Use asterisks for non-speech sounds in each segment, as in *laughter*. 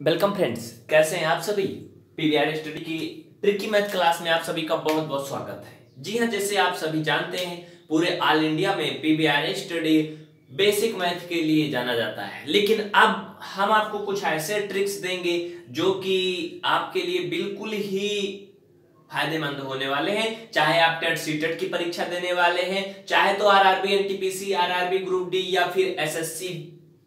Welcome friends कैसे हैं आप सभी? पीवीआर स्टडी की ट्रिकी मैथ क्लास में आप सभी का बहुत बहुत स्वागत है। जी हाँ जैसे आप सभी जानते हैं, पूरे ऑल इंडिया में पीवीआर स्टडी बेसिक मैथ के लिए जाना जाता है। लेकिन अब हम आपको कुछ ऐसे ट्रिक्स देंगे जो कि आपके लिए बिल्कुल ही फ़ायदेमंद होने वाले हैं। चाहे आप टेट सी टेट की परीक्षा देने वाले हैं, चाहे तो RRB NTPC RRB group D या फिर एसएससी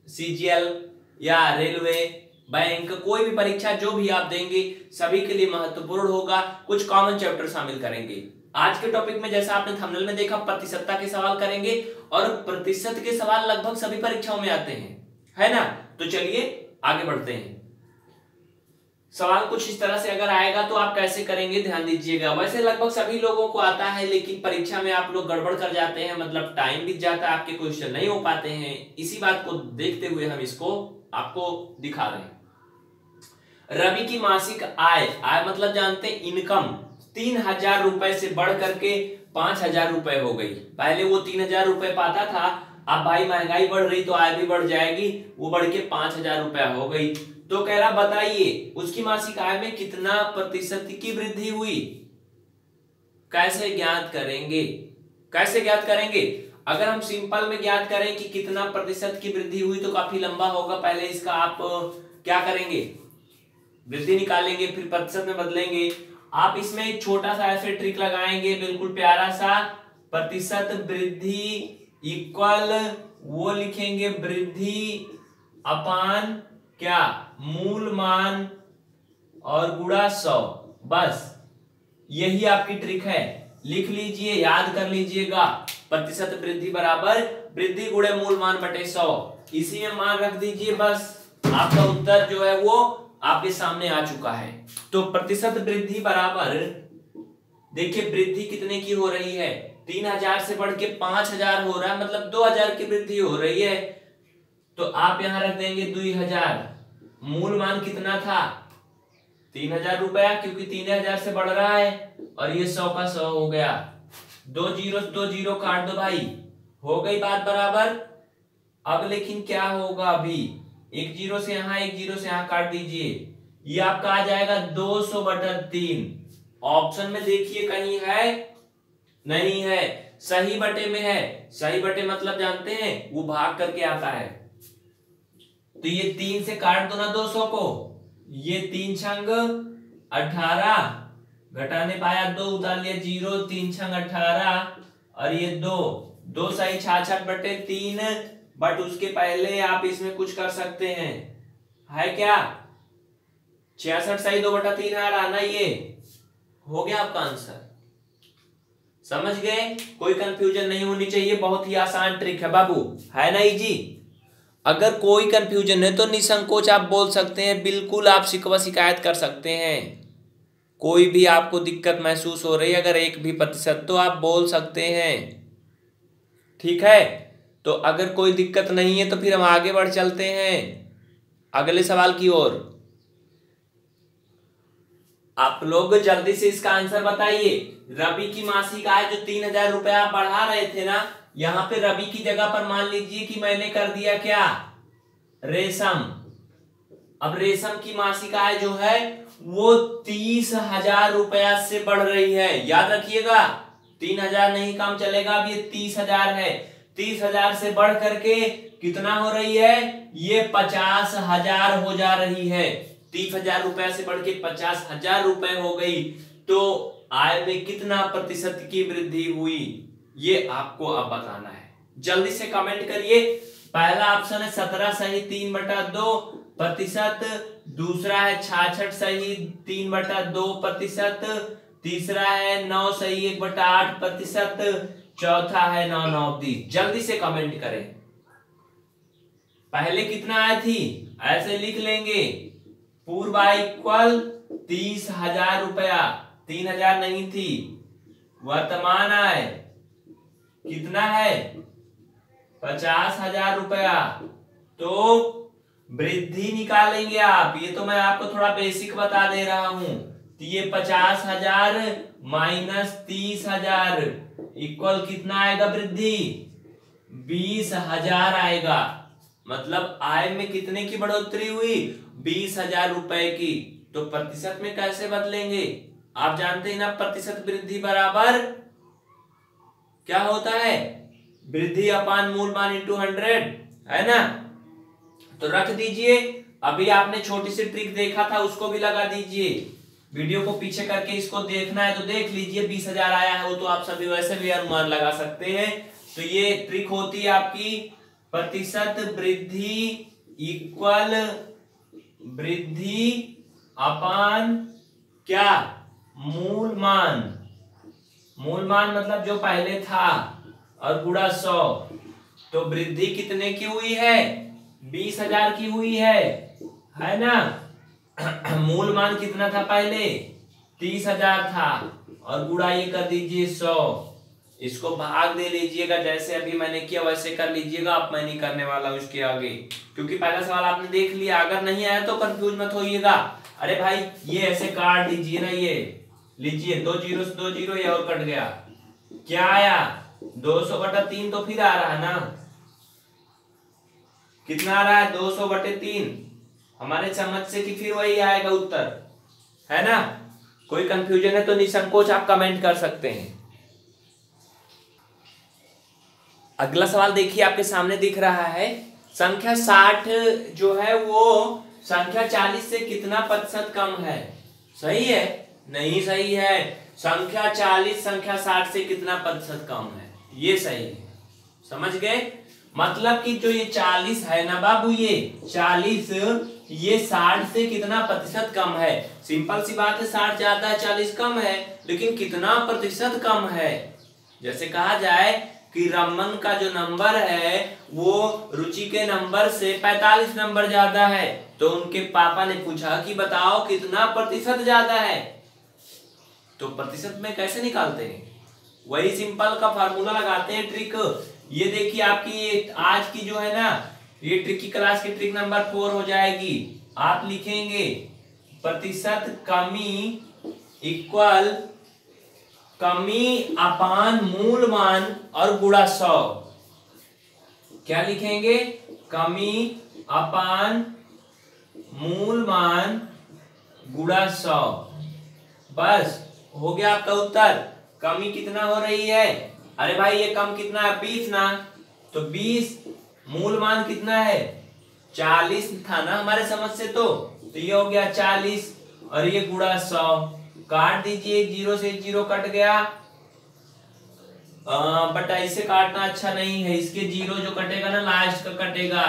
सीजीएल या रेलवे बैंक, कोई भी परीक्षा जो भी आप देंगे, सभी के लिए महत्वपूर्ण होगा। कुछ कॉमन चैप्टर शामिल करेंगे। आज के टॉपिक में जैसा आपने थंबनेल में देखा, प्रतिशतता के सवाल करेंगे और प्रतिशत के सवाल लगभग सभी परीक्षाओं में आते हैं। है ना? तो चलिए आगे बढ़ते हैं। सवाल कुछ इस तरह से अगर आएगा तो आप कैसे करेंगे? ध्यान दीजिएगा। वैसे लगभग सभी लोगों को आता है, लेकिन परीक्षा में आप लोग गड़बड़ कर जाते हैं मतलब टाइम बीत जाता है, आपके क्वेश्चन नहीं हो पाते हैं। इसी बात को देखते हुए हम इसको आपको दिखा रहे हैं। रवि की मासिक आय आय मतलब जानते हैं इनकम। तीन हज़ार रुपए से बढ़ करके पाँच हज़ार रुपए हो गई। पहले वो तीन हज़ार रुपए पाता था, अब भाई महँगाई बढ़ रही तो आय भी बढ़ जाएगी, वो बढ़ के पाँच हज़ार रुपए हो गई। तो कह रहा, बताइए, उसकी मासिक आय में कितना प्रतिशत की वृद्धि हुई? कैसे ज्ञात करेंगे? कैसे ज्ञात करेंगे? अगर हम सिंपल में ज्ञात करें कि कितना प्रतिशत की वृद्धि हुई तो काफ़ी लंबा होगा, पहले इसका आप क्या करेंगे? वृद्धि निकालेंगे, फिर प्रतिशत में बदलेंगे। आप इसमें एक छोटा सा ऐसे ट्रिक लगाएँगे, बिल्कुल प्यारा सा, प्रतिशत वृद्धि इक्वल वो लिखेंगे वृद्धि अपान क्या? मूल मान और गुड़ा सौ। बस, यही आपकी ट्रिक है। लिख लीजिए, याद कर लीजिएगा। प्रतिशत वृद्धि बराबर वृद्धि गुड़े मूल मान बटे सौ। इसी में मान रख दीजिए, बस। आपका उत्तर जो है वो आपके सामने आ चुका है। तो प्रतिशत वृद्धि बराबर, देखिए वृद्धि कितने की हो रही है। तीन हज़ार से बढ़ के पाँच हज़ार हो रहा है मतलब दो हज़ार की वृद्धि हो रही है। तो आप यहाँ रख देंगे दुई हज़ार। मूल मान कितना था? तीन हज़ार रुपया, क्योंकि तीन हज़ार से बढ़ रहा है, और ये सौ का सौ हो गया। दो ज़ीरो दो ज़ीरो काट दो भाई। हो गई बात बराबर? अब लेकिन क्या होगा अभी? एक ज़ीरो से यहाँ, एक ज़ीरो से यहाँ काट दीजिए। ये आपका आ जाएगा दो सौ बटर तीन। ऑप्शन में देखिए कहीं है, नहीं है, सही बटे में है। सही बटे मतलब जानते हैं, वो भाग करके आता है। तो ये तीन से काट दो ना दो सौ को। ये तीन छंग अठारह घटाने पाया दो, उतार लिया ज़ीरो, तीन छंग अठारह। और ये दो दो सही छाछठ बटे तीन बट उसके पहले आप इसमें कुछ कर सकते हैं। है क्या? छियासठ सही दो बटा तीन आ रहा ना ये। हो गया आपका आंसर समझ गए? कोई कंफ्यूजन नहीं होनी चाहिए, बहुत ही आसान ट्रिक है बाबू। है ना जी? अगर कोई कंफ्यूजन है तो निसंकोच आप बोल सकते हैं, बिल्कुल आप शिकवा शिकायत कर सकते हैं। कोई भी आपको दिक्कत महसूस हो रही है, अगर एक भी प्रतिशत तो आप बोल सकते हैं। ठीक है? तो अगर कोई दिक्कत नहीं है तो फिर हम आगे बढ़ चलते हैं। अगले सवाल की ओर। आप लोग जल्दी से इसका आंसर बताइए। रवि की मासिक आय जो तीन हज़ार रुपया बढ़ा रहे थे ना, यहाँ पे रवि की जगह पर मान लीजिए कि मैंने कर दिया क्या? रेशम। अब रेशम की मासिक आय जो है, वो तीस हज़ार रुपया से बढ़ रही है। याद रखिएगा, तीन हज़ार नहीं काम चलेगा, अब ये तीस हज़ार है। तीस हज़ार से बढ़ करके कितना हो रही है? ये पचास हज़ार हो जा रही है। तीस हज़ार रुपए से बढ़ के पचास हज़ार रुपए हो गई। तो आय में कितना प्रतिशत की वृद्धि हुई? ये आपको अब बताना है। जल्दी से कमेंट करिए। पहला ऑप्शन है सत्रह सही तीन बटा दो प्रतिशत। दूसरा है छाछठ सही तीन बटा दो प्रतिशत। तीसरा है नौ सही एक बटा आठ प्रतिशत। चौथा है नौ नौ तीस जल्दी से कमेंट करें। पहले कितना आया थी? ऐसे लिख लेंगे। पूर्व इक्वल तीस हज़ार रुपया। तीन हज़ार नहीं थी। वर्तमान आय कितना है? पचास हज़ार रुपया। तो वृद्धि निकालेंगे आप। ये तो मैं आपको थोड़ा बेसिक बता दे रहा हूँ। तो ये पचास हज़ार माइनस तीस हज़ार। इक्वल कितना आएगा वृद्धि? बीस हज़ार आएगा। मतलब आय में कितने की बढ़ोतरी हुई? बीस हज़ार रुपए की। तो प्रतिशत में कैसे बदलेंगे? आप जानते हैं ना, प्रतिशत वृद्धि बराबर क्या होता है? वृद्धि अपान मूल मान इंटू हंड्रेड है ना? तो रख दीजिए। अभी आपने छोटी सी ट्रिक देखा था, उसको भी लगा दीजिए। वीडियो को पीछे करके इसको देखना है तो देख लीजिए, बीस हज़ार आया है, वो तो आप सभी वैसे भी अनुमान लगा सकते हैं। तो ये ट्रिक होती है आपकी, प्रतिशत वृद्धि इक्वल वृद्धि अपान क्या? मूल मान मूल मान मतलब जो पहले था, और गुड़ा सौ। तो वृद्धि कितने की हुई है? बीस हज़ार की हुई है है ना? *clears throat* मूल मान कितना था पहले? तीस हज़ार था। और गुड़ा ये कर दीजिए सौ। इसको भाग दे लीजिएगा, जैसे अभी मैंने किया, वैसे कर लीजिएगा। अब मैं नहीं करने वाला उसके आगे। क्योंकि पहला सवाल आपने देख लिया। अगर नहीं आया तो कंफ्यूज मत होइएगा। अरे भाई, ये ऐसे काट दीजिए ना ये। लीजिए, दो ज़ीरो से दो ज़ीरो ये और कट गया। क्या आया? दो सौ बटा तीन तो फिर आ रहा ना। कितना आ रहा है? दो सौ बटे तीन। हमारे समझ से कि फिर वही आएगा उत्तर। है ना? कोई कंफ्यूजन है तो निसंकोच आप कमेंट कर सकते हैं। अगला सवाल देखिए, आपके सामने दिख रहा है। संख्या साठ जो है वो संख्या चालीस से कितना प्रतिशत कम है? सही है? नहीं सही है। संख्या चालीस, संख्या साठ से कितना प्रतिशत कम है? ये सही है। समझ गए? मतलब कि जो ये चालीस है ना बाबू, ये चालीस, ये साठ से कितना प्रतिशत कम है? सिंपल सी बात है, साठ ज़्यादा है, चालीस कम है, लेकिन कितना प्रतिशत कम है? जैसे कहा जाए कि रमन का जो नंबर है, वो रुचि के नंबर से 45 नंबर ज़्यादा है। तो उनके पापा ने पूछा कि बताओ कितना प्रतिशत ज़्यादा है? तो प्रतिशत में कैसे निकालते हैं? वही सिंपल का फार्मूला लगाते हैं ट्रिक ये देखिए आपकी आज की जो है ना, ये ट्रिक की क्लास की ट्रिक नंबर फोर हो जाएगी। आप लिखेंगे, प्रतिशत कमी इक्वल कमी अपान मूल मान और गुड़ा सौ। क्या लिखेंगे? कमी अपान मूल मान गुड़ा सौ। बस, हो गया आपका उत्तर। कमी कितना हो रही है? अरे भाई, ये कम कितना है? बीस ना? तो बीस मूल मान कितना है? चालीस था ना हमारे समझ से तो? तो ये हो गया चालीस, और ये गुड़ा सौ। काट दीजिए, ज़ीरो से ज़ीरो कट गया। बट ऐसे काटना अच्छा नहीं है, इसके ज़ीरो जो कटेगा ना लास्ट का कटेगा।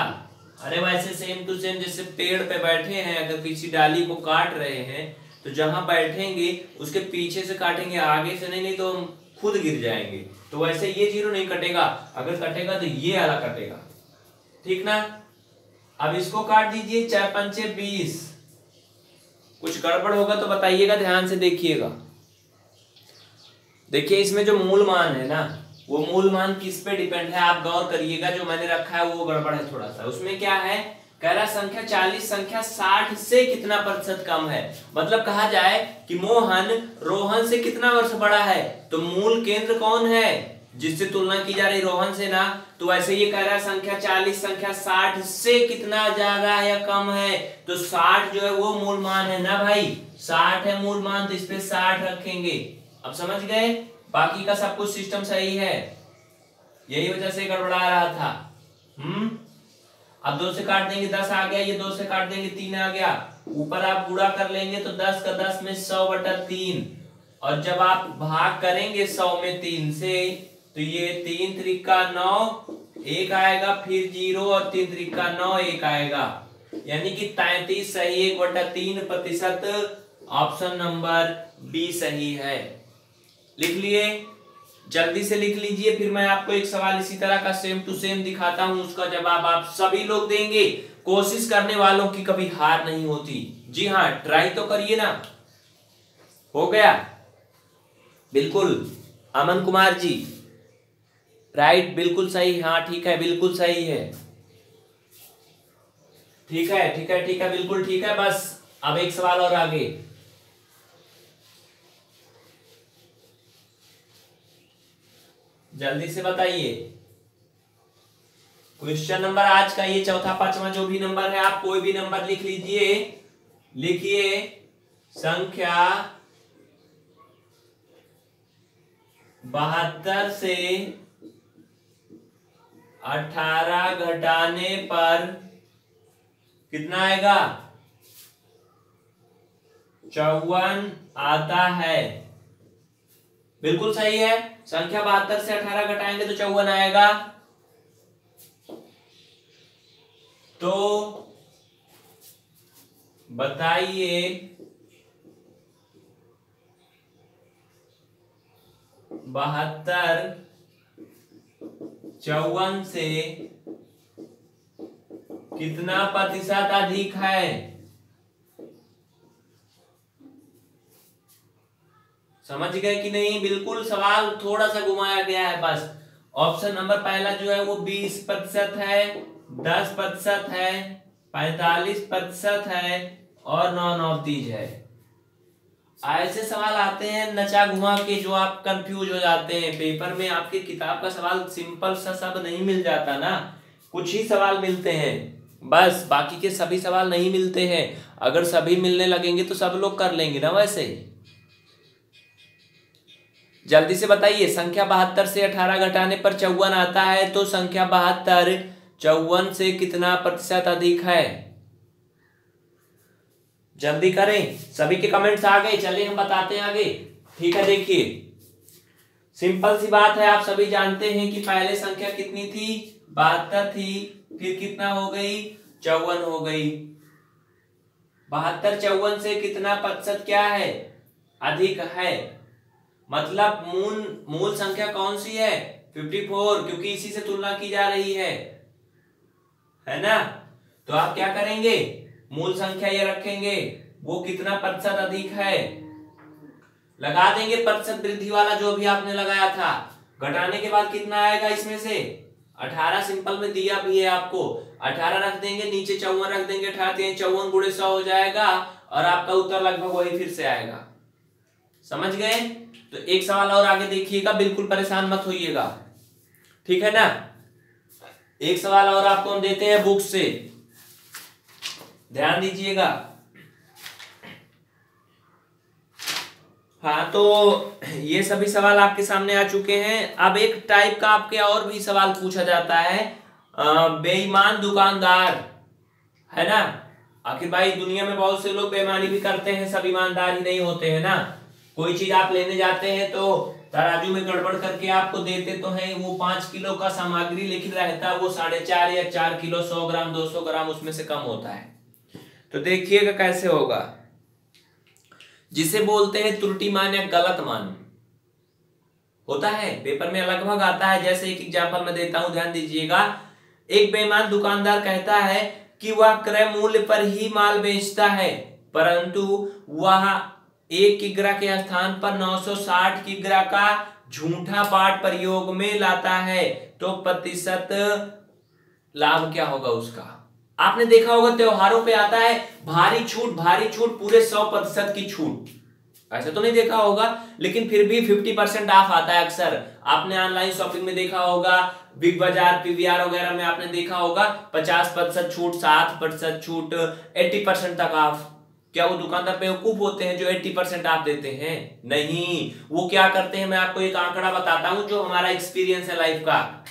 अरे वैसे सेम टू सेम जैसे पेड़ पे बैठे हैं, अगर किसी डाली को काट रहे हैं तो जहाँ बैठेंगे, उसके पीछे से काटेंगे, आगे से नहीं नहीं तो हम खुद गिर जाएँगे। तो वैसे ये ज़ीरो नहीं कटेगा। अगर कटेगा तो ये वाला कटेगा। ठीक ना? अब इसको काट दीजिए चार पंचे बीस। कुछ गड़बड़ होगा तो बताइएगा, ध्यान से देखिएगा। देखिए, इसमें जो मूल मान है ना, वो मूल मान किस पे डिपेंड है? आप गौर करिएगा, जो मैंने रखा है वो गड़बड़ है थोड़ा सा। उसमें क्या है? कह रहा संख्या चालीस, संख्या साठ से कितना प्रतिशत कम है? मतलब कहा जाए कि मोहन रोहन से कितना वर्ष बड़ा है? तो मूल केंद्र कौन है? जिससे तुलना की जा रही रोहन से ना? तो वैसे ये कह रहा है, संख्या चालीस, संख्या साठ से कितना ज़्यादा या कम है? तो साठ जो है वो मूल मान है ना भाई? साठ है मूल मान तो इस साठ रखेंगे। अब समझ गए? बाकी का सब कुछ सिस्टम सही है। यही वजह से गड़बड़ा रहा था। हम्म? अब दो से काट देंगे, दस आ गया, ये दो से काट देंगे, तीन आ गया। ऊपर आप गुड़ा कर लेंगे तो दस का दस में सौ बटा तीन। और जब आप भाग करेंगे सौ में तीन से तो ये तीन त्रिका नौ, एक आएगा, फिर ज़ीरो, और तीन त्रिका नौ, एक आएगा। यानी कि तैतीस सही एक बटा तीन प्रतिशत, ऑप्शन नंबर बी सही है। लिख लिए? जल्दी से लिख लीजिए, फिर मैं आपको एक सवाल इसी तरह का सेम टू सेम दिखाता हूँ, उसका जवाब आप सभी लोग देंगे। कोशिश करने वालों की कभी हार नहीं होती। जी हाँ ट्राई तो करिए ना। हो गया? बिल्कुल। अमन कुमार जी। राइट बिल्कुल सही। हाँ ठीक है, बिल्कुल सही है। ठीक है ठीक है ठीक है, बिल्कुल ठीक है, बस अब एक सवाल और आगे। जल्दी से बताइए। क्वेश्चन नंबर आज का ये चौथा, पांचवा जो भी नंबर है, आप कोई भी नंबर लिख लीजिए। लिखिए संख्या बहत्तर से अठारह घटाने पर कितना आएगा? चौवन आता है। बिल्कुल सही है। संख्या बहत्तर से अठारह घटाएँगे तो चौवन आएगा। तो बताइए, बहत्तर चौवन से कितना प्रतिशत अधिक है? समझ गए कि नहीं? बिल्कुल सवाल थोड़ा सा घुमाया गया है बस। ऑप्शन नंबर पहला जो है वो बीस प्रतिशत है, दस प्रतिशत है, पैतालीस प्रतिशत है और नौ नौतीज है। ऐसे सवाल आते हैं, नचा घुमा के जो आप कंफ्यूज हो जाते हैं। पेपर में आपके किताब का सवाल सिंपल सा सब नहीं मिल जाता ना। कुछ ही सवाल मिलते हैं। बस, बाकी के सभी सवाल नहीं मिलते हैं। अगर सभी मिलने लगेंगे तो सब लोग कर लेंगे ना वैसे? जल्दी से बताइए, संख्या बहत्तर से अठारह घटाने पर चौवन आता है तो संख्या बहत्तर चौवन से कितना प्रतिशत अधिक है? जल्दी करें। सभी के कमेंट्स आ गए, चलिए हम बताते हैं आगे। ठीक है, देखिए। सिंपल सी बात है, आप सभी जानते हैं कि पहले संख्या कितनी थी? बहत्तर थी, फिर कितना हो गई? चौवन हो गई। बहत्तर चौवन से कितना प्रतिशत क्या है? अधिक है। मतलब मूल मूल संख्या कौन सी है? 54 क्योंकि इसी से तुलना की जा रही है। है ना? तो आप क्या करेंगे? मूल संख्या ये रखेंगे। वो कितना प्रतिशत अधिक है? लगा देंगे प्रतिशत वृद्धि वाला जो भी आपने लगाया था। घटाने के बाद कितना आएगा इसमें से? अठारह, सिंपल में दिया भी है आपको। अठारह रख देंगे, नीचे चौवन रख देंगे, अठारह चौवन गुड़े सौ हो जाएगा और आपका उत्तर लगभग वही फिर से आएगा। समझ गए? तो एक सवाल और आगे देखिएगा, बिल्कुल परेशान मत होइएगा। ठीक है ना? एक सवाल और आपको हम देते हैं बुक से। ध्यान दीजिएगा। हाँ तो ये सभी सवाल आपके सामने आ चुके हैं। अब एक टाइप का आपके और भी सवाल पूछा जाता है। बेईमान दुकानदार। है ना? आखिर भाई, दुनिया में बहुत से लोग बेईमानी भी करते हैं, सब ईमानदार ही नहीं होते, हैं ना? कोई चीज़ आप लेने जाते हैं तो तराजू में गड़बड़ करके आपको देते तो है, वो पाँच किलो का सामग्री लेकिन रहता है वो साढ़े चार या चार किलो, सौ ग्राम, दो सौ ग्राम उसमें से कम होता है। तो देखिएगा कैसे होगा। जिसे बोलते हैं त्रुटि मान या गलत मान। होता है, पेपर में लगभग आता है, जैसे एक एग्ज़ाम्पल मैं देता हूँ, ध्यान दीजिएगा। एक बेईमान दुकानदार कहता है कि वह क्रय मूल्य पर ही माल बेचता है, परंतु वह एक किग्रा के स्थान पर 960 किग्रा का झूठा पाठ प्रयोग में लाता है तो प्रतिशत लाभ क्या होगा उसका? आपने देखा होगा त्योहारों पे आता है, भारी छूट भारी छूट, पूरे सौ प्रतिशत की छूट। ऐसे तो नहीं देखा होगा, लेकिन फिर भी फिफ्टी परसेंट ऑफ़ आता है अक्सर। आपने ऑनलाइन शॉपिंग में देखा होगा बिग बाज़ार पीवीआर वगैरह में आपने देखा होगा, पचास प्रतिशत छूट, सात प्रतिशत छूट, एट्टी परसेंट तक ऑफ़ क्या वो दुकानदार बेवकूफ़ होते हैं जो 80 परसेंट आप देते हैं? नहीं। वो क्या करते हैं? मैं आपको एक आंकड़ा बताता हूँ जो हमारा एक्सपीरियंस है लाइफ का।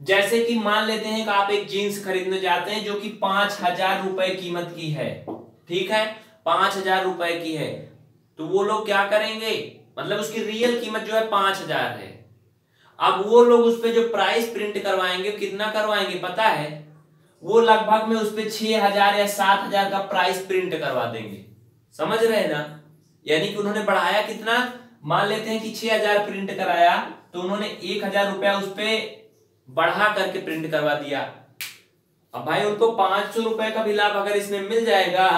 जैसे कि मान लेते हैं कि आप एक जीन्स खरीदने जाते हैं जो कि पाँच हज़ार रुपए कीमत की है। ठीक है? पाँच हज़ार रुपए की है। तो वो लोग क्या करेंगे? मतलब उसकी रियल कीमत जो है पाँच हज़ार है। अब वो लोग उस पर जो प्राइस प्रिंट करवाएँगे कितना करवाएँगे? पता है? वो लगभग में उस पर छह हज़ार या सात हज़ार का प्राइस प्रिंट करवा देंगे। समझ रहे ना? यानी कि उन्होंने बढ़ाया कितना? मान लेते हैं कि छह हज़ार प्रिंट कराया तो उन्होंने एक हज़ार रुपया उस पर बढ़ा करके प्रिंट करवा दिया। अब भाई उनको पाँच सौ रुपए का भी लाभ अगर इसमें मिल जाएगा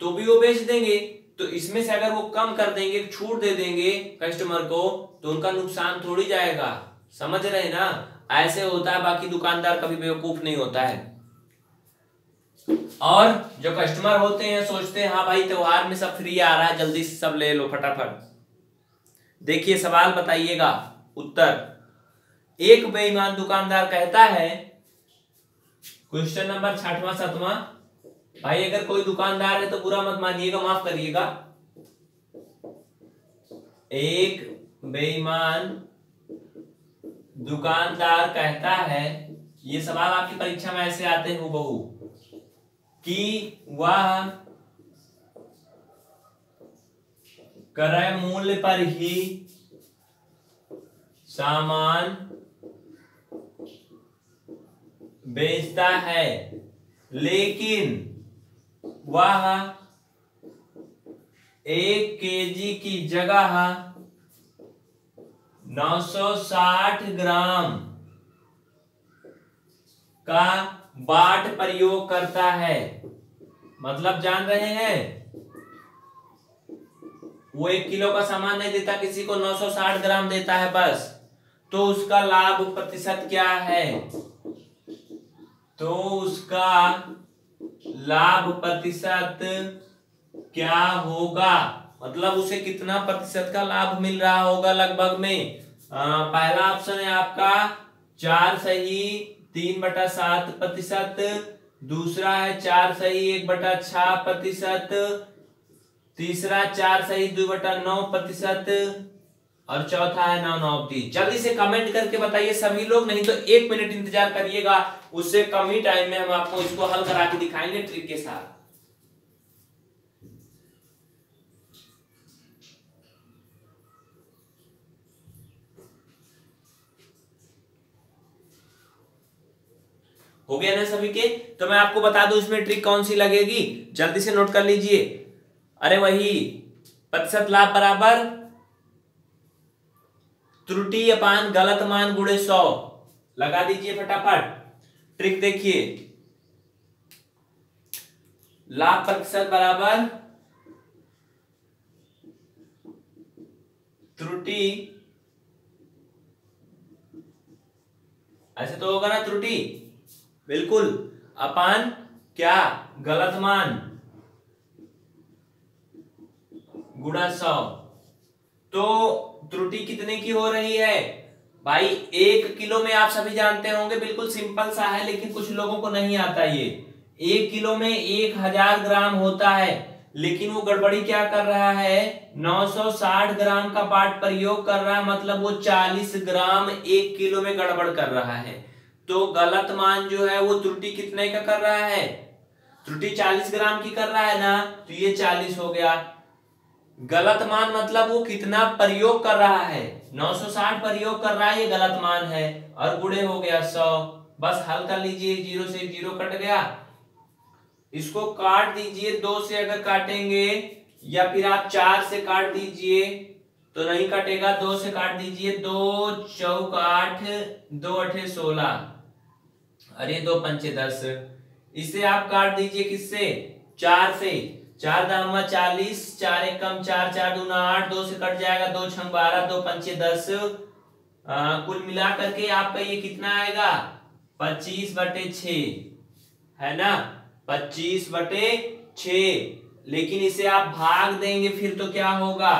तो भी वो बेच देंगे। तो इसमें से अगर वो कम कर देंगे, छूट दे देंगे कस्टमर को तो उनका नुकसान थोड़ी जाएगा। समझ रहे ना? ऐसे होता है, बाकी दुकानदार कभी बेवकूफ़ नहीं होता है। और जो कस्टमर होते हैं, सोचते हैं हाँ भाई, त्योहार में सब फ्री आ रहा है, जल्दी से सब ले लो, फटाफट. देखिए, सवाल बताइएगा। उत्तर। एक बेईमान दुकानदार कहता है, क्वेश्चन नंबर छठवां, सतवां, भाई, अगर कोई दुकानदार है तो बुरा मत मानिएगा, माफ़ करिएगा। एक बेईमान दुकानदार कहता है, ये सवाल आपकी परीक्षा में ऐसे आते हैं बहु कि वह क्रय मूल्य पर ही सामान बेचता है। लेकिन वह एक केजी की जगह 960 ग्राम का बाट प्रयोग करता है। मतलब जान रहे हैं? वो एक किलो का सामान नहीं देता किसी को 960 ग्राम देता है बस। तो उसका लाभ प्रतिशत क्या है? तो उसका लाभ प्रतिशत क्या होगा? मतलब उसे कितना प्रतिशत का लाभ मिल रहा होगा लगभग में? आ, पहला ऑप्शन है आपका चार सही तीन बटा सात प्रतिशत, दूसरा है चार सही, एक बटा छह प्रतिशत, तीसरा चार सही, दो बटा नौ प्रतिशत, और चौथा है नौ नौ तीन जल्दी से कमेंट करके बताइए सभी लोग, नहीं तो एक मिनट इंतज़ार करिएगा, उससे कम ही टाइम में हम आपको इसको हल करा के दिखाएँगे ट्रिक के साथ। हो गया ना सभी के? तो मैं आपको बता दूँ, इसमें ट्रिक कौन सी लगेगी? जल्दी से नोट कर लीजिए। अरे वही, प्रतिशत लाभ बराबर, त्रुटि अपान, गलत मान गुड़े सौ। लगा दीजिए फटाफट। ट्रिक देखिए। लाभ प्रतिशत बराबर, त्रुटि। ऐसे तो होगा ना त्रुटि? बिल्कुल। अपान क्या? गलत मान। गुड़ा सौ। तो त्रुटि कितने की हो रही है? भाई, एक किलो में आप सभी जानते होंगे, बिल्कुल सिंपल सा है, लेकिन कुछ लोगों को नहीं आता ये। एक किलो में एक हज़ार ग्राम होता है, लेकिन वो गड़बड़ी क्या कर रहा है? 960 ग्राम का बाट प्रयोग कर रहा है मतलब वो 40 ग्राम एक किलो में गड़बड़ कर रहा है। तो गलत मान जो है वो त्रुटि कितने का कर रहा है? त्रुटि 40 ग्राम की कर रहा है ना? तो ये 40 हो गया। गलत मान मतलब वो कितना प्रयोग कर रहा है? 960 प्रयोग कर रहा है, ये गलत मान है। और गुड़े हो गया 100 बस हल कर लीजिए, ज़ीरो से ज़ीरो कट गया। इसको काट दीजिए, दो से अगर काटेंगे, या फिर आप चार से काट दीजिए तो नहीं कटेगा। दो से काट दीजिए, दो, चौक आठ, दो अठे सोलह। अरे दो पंचे दस। इसे आप काट दीजिए किससे? चार से। चार दामा चालीस चार एक कम चार चार दूना आठ दो से कट जाएगा दो छंग बारह दो पंचे दस। आ, कुल मिला करके आपका ये कितना आएगा? पच्चीस बटे छ। है ना? पच्चीस बटे छ। लेकिन इसे आप भाग देंगे फिर तो क्या होगा?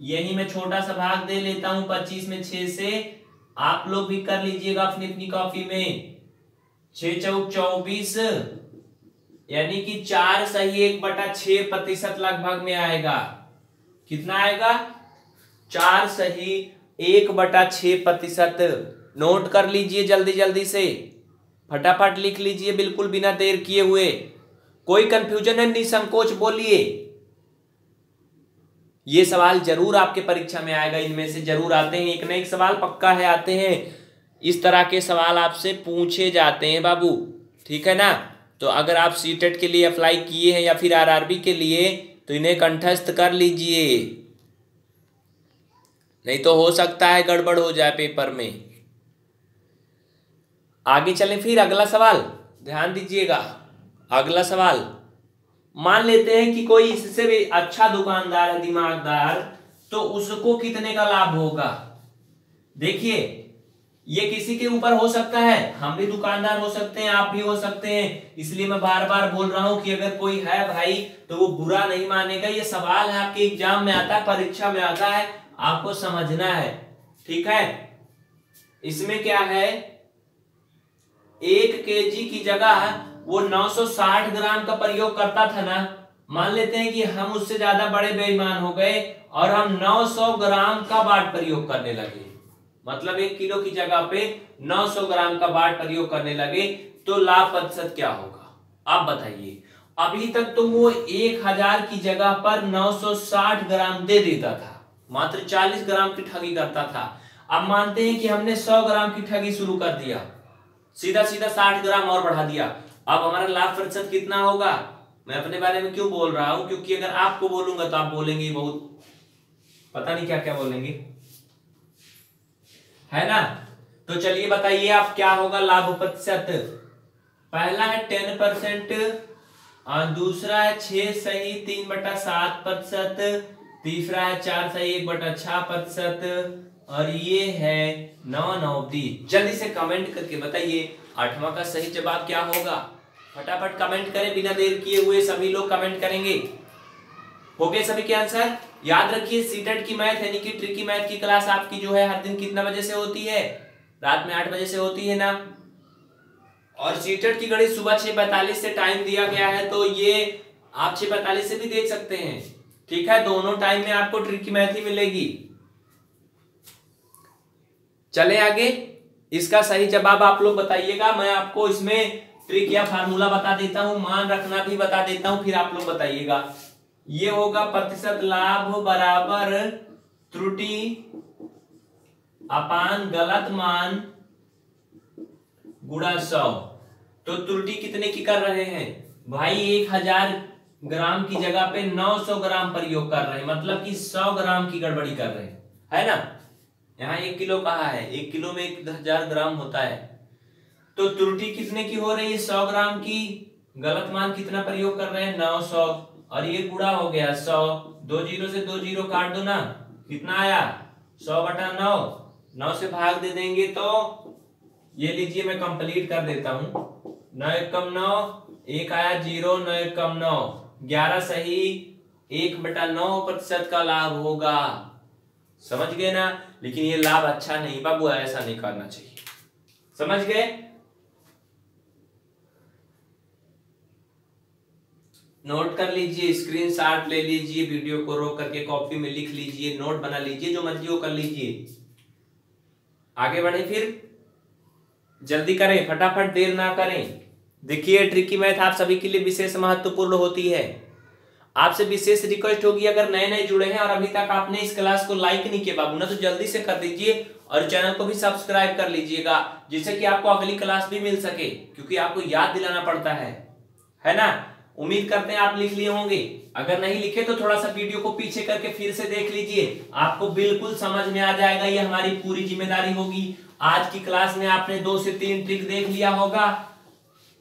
यही मैं छोटा सा भाग दे लेता हूँ पच्चीस में छ से। आप लोग भी कर लीजिएगा अपनी अपनी कॉपी में। छ चौक चौबीस, यानी कि चार सही एक बटा छ प्रतिशत लगभग में आएगा। कितना आएगा? चार सही एक बटा छ प्रतिशत। नोट कर लीजिए जल्दी जल्दी से। फटाफट लिख लीजिए बिल्कुल बिना देर किए हुए। कोई कंफ्यूजन है, निसंकोच बोलिए। ये सवाल ज़रूर आपके परीक्षा में आएगा, इनमें से ज़रूर आते हैं। एक ना एक सवाल पक्का है, आते हैं। इस तरह के सवाल आपसे पूछे जाते हैं बाबू, ठीक है ना? तो अगर आप सी के लिए अप्लाई किए हैं या फिर आरआरबी के लिए तो इन्हें कंठस्थ कर लीजिए। नहीं तो हो सकता है गड़बड़ हो जाए पेपर में। आगे चलें फिर अगला सवाल। ध्यान दीजिएगा। अगला सवाल। मान लेते हैं कि कोई इससे भी अच्छा दुकानदार है दिमागदार तो उसको कितने का लाभ होगा? देखिए ये किसी के ऊपर हो सकता है। हम भी दुकानदार हो सकते हैं, आप भी हो सकते हैं। इसलिए मैं बार बार बोल रहा हूँ कि अगर कोई है भाई तो वो बुरा नहीं मानेगा। ये सवाल है आपके एग्ज़ाम में आता है, परीक्षा में आता है। आपको समझना है, ठीक है? इसमें क्या है? एक केजी की जगह वो 960 ग्राम का प्रयोग करता था ना। मान लेते हैं कि हम उससे ज़्यादा बड़े बेईमान हो गए और हम 900 ग्राम का बाट प्रयोग करने लगे। मतलब एक किलो की जगह पे 900 ग्राम का बाट प्रयोग करने लगे तो लाभ प्रतिशत क्या होगा? आप बताइए। अभी तक तो वो एक हज़ार की जगह पर 960 ग्राम दे देता था। मात्र 40 ग्राम की ठगी करता था। अब मानते हैं कि हमने 100 ग्राम की ठगी शुरू कर दिया? सीधा सीधा 60 ग्राम और बढ़ा दिया। अब हमारा लाभ प्रतिशत कितना होगा? मैं अपने बारे में क्यों बोल रहा हूँ? क्योंकि अगर आपको बोलूँगा तो आप बोलेंगे बहुत। पता नहीं क्या क्या बोलेंगे। है ना? तो चलिए बताइए आप क्या होगा लाभ प्रतिशत पहला है टेन परसेंट, और दूसरा है छह सही तीन बटा सात प्रतिशत, तीसरा है चार सही एक बटा छह प्रतिशत, और ये है नौ नौ नौदी जल्दी से कमेंट करके बताइए, आठवां का सही जवाब क्या होगा? फटाफट कमेंट करें, बिना देर किए हुए सभी लोग कमेंट करेंगे। हो गए सभी के आंसर याद रखिए सीटेट की मैथ यानी कि ट्रिकी मैथ की क्लास आपकी जो है हर दिन कितना बजे से होती है? रात में आठ बजे से होती है ना? और सीटेट की घड़ी सुबह छह पैंतालीस से टाइम दिया गया है तो ये आप छह पैंतालीस से भी देख सकते हैं। ठीक है? दोनों टाइम में आपको ट्रिकी मैथ ही मिलेगी। चले आगे। इसका सही जवाब आप लोग बताइएगा। मैं आपको इसमें ट्रिक या फार्मूला बता देता हूँ, मान रखना भी बता देता हूँ, फिर आप लोग बताइएगा। ये होगा प्रतिशत लाभ बराबर त्रुटि अपान गलत मान गुड़ा सौ। तो त्रुटि कितने की कर रहे हैं? भाई, एक हज़ार ग्राम की जगह पे 900 ग्राम प्रयोग कर रहे हैं। मतलब कि 100 ग्राम की गड़बड़ी कर रहे हैं। है ना? यहाँ एक किलो कहा है। एक किलो में एक हज़ार ग्राम होता है। तो त्रुटि कितने की हो रही है? सौ ग्राम की। गलत मान कितना प्रयोग कर रहे हैं? नौ सौ। और ये गुड़ा हो गया, सौ। दो ज़ीरो से दो ज़ीरो काट दो ना। कितना आया? सौ बटा नौ। नौ से भाग दे देंगे तो ये लीजिए मैं कंप्लीट कर देता हूँ। नौ एक कम नौ, एक आया ज़ीरो, नौ एक कम नौ। ग्यारह सही, एक बटा नौ प्रतिशत का लाभ होगा। समझ गए ना? लेकिन ये लाभ अच्छा नहीं, बाबू, ऐसा नहीं करना चाहिए। समझ गए? नोट कर लीजिए स्क्रीन शॉट ले लीजिए वीडियो को रोक करके कॉपी में लिख लीजिए नोट बना लीजिए, जो मर्ज़ी हो कर लीजिए। आगे बढ़े फिर। जल्दी करें, फटाफट देर ना करें। देखिए ट्रिकी मैथ आप सभी के लिए विशेष महत्वपूर्ण होती है। आपसे विशेष रिक्वेस्ट होगी अगर नए नए जुड़े हैं और अभी तक आपने इस क्लास को लाइक नहीं किया, बाबू ना तो जल्दी से कर दीजिए और चैनल को भी सब्सक्राइब कर लीजिएगा, जिससे कि आपको अगली क्लास भी मिल सके, क्योंकि आपको याद दिलाना पड़ता है। है ना? उम्मीद करते हैं आप लिख लिए होंगे। अगर नहीं लिखे तो थोड़ा सा वीडियो को पीछे करके फिर से देख लीजिए। आपको बिल्कुल समझ में आ जाएगा, ये हमारी पूरी ज़िम्मेदारी होगी। आज की क्लास में आपने दो से तीन ट्रिक देख लिया होगा।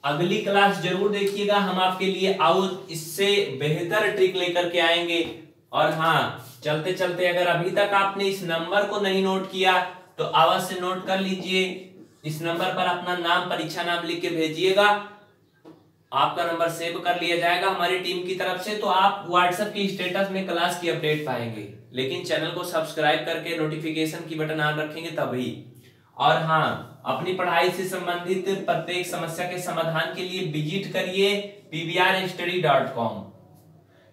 अगली क्लास ज़रूर देखिएगा, हम आपके लिए और इससे बेहतर ट्रिक लेकर के आएँगे। और हाँ चलते चलते अगर अभी तक आपने इस नंबर को नहीं नोट किया तो अवश्य नोट कर लीजिए। इस नंबर पर अपना नाम, परीक्षा नाम लिख के भेजिएगा। आपका नंबर सेव कर लिया जाएगा हमारी टीम की तरफ़ से तो आप व्हाट्सएप की स्टेटस में क्लास की अपडेट पाएँगे। लेकिन चैनल को सब्सक्राइब करके नोटिफिकेशन की बटन ऑन रखेंगे तभी। और हाँ अपनी पढ़ाई से संबंधित प्रत्येक समस्या के समाधान के लिए विज़िट करिए कॉम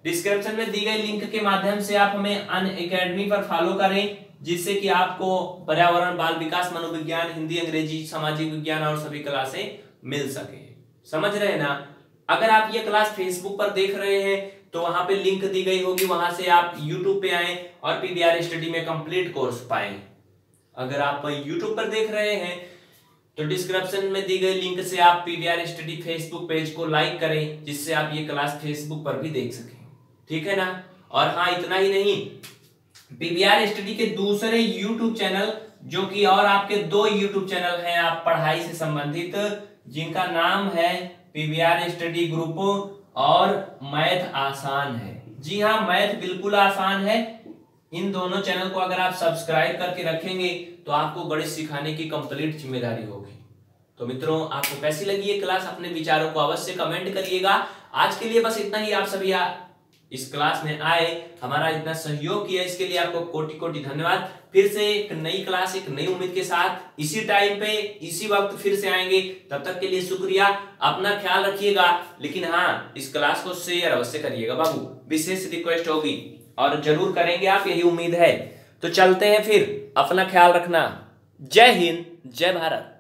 डिस्क्रिप्शन में दी गई लिंक के माध्यम से आप हमें अन अकेडमी पर फॉलो करें, जिससे कि आपको पर्यावरण, बाल विकास, मनोविज्ञान, हिंदी, अंग्रेज़ी, सामाजिक विज्ञान और सभी क्लासें मिल सके। समझ रहे हैं ना? अगर आप ये क्लास फेसबुक पर देख रहे हैं तो वहाँ पे लिंक दी गई होगी। वहाँ से आप यूट्यूब पे आए और पीबीआर स्टडी में कंप्लीट कोर्स पाए। अगर आप यूट्यूब पर देख रहे हैं तो डिस्क्रिप्शन में दी गई लिंक से आप पीवीआर स्टडी फेसबुक पेज को लाइक करें, जिससे आप ये क्लास फेसबुक पर भी देख सकें। ठीक है ना? और हाँ इतना ही नहीं। पीवीआर स्टडी के दूसरे यूट्यूब चैनल जो कि और आपके दो यूट्यूब चैनल हैं, आप पढ़ाई से संबंधित जिनका नाम है पीवीआर स्टडी ग्रुप और मैथ आसान है। जी हाँ मैथ बिल्कुल आसान है। इन दोनों चैनल को अगर आप सब्सक्राइब करके रखेंगे तो आपको गणित सिखाने की कंप्लीट ज़िम्मेदारी होगी। तो मित्रों, आपको कैसी लगी ये क्लास? अपने विचारों को अवश्य कमेंट करिएगा। आज के लिए बस इतना ही। आप सभी इस क्लास में आए, हमारा इतना सहयोग किया, इसके लिए आपको कोटि कोटि धन्यवाद। फिर से एक नई क्लास, एक नई उम्मीद के साथ, इसी टाइम पे, इसी वक्त फिर से आएँगे। तब तक के लिए शुक्रिया। अपना ख्याल रखिएगा। लेकिन हाँ इस क्लास को शेयर अवश्य करिएगा बाबू। विशेष रिक्वेस्ट होगी। और ज़रूर करेंगे आप, यही उम्मीद है। तो चलते हैं फिर। अपना ख्याल रखना। जय हिंद, जय भारत।